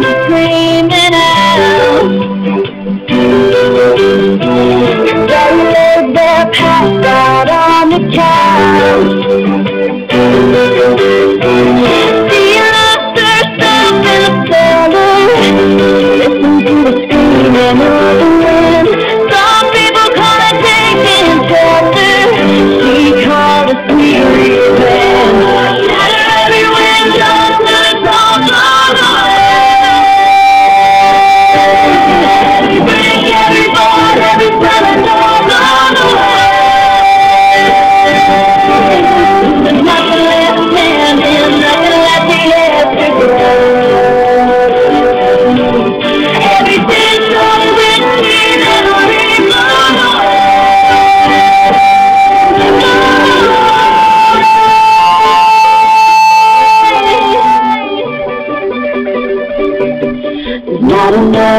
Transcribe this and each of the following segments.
not afraid.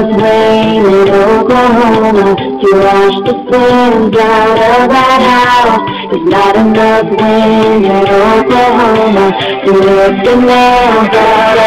was rain in Oklahoma to wash the sins out of that house. There's not enough rain in Oklahoma to lift the nails out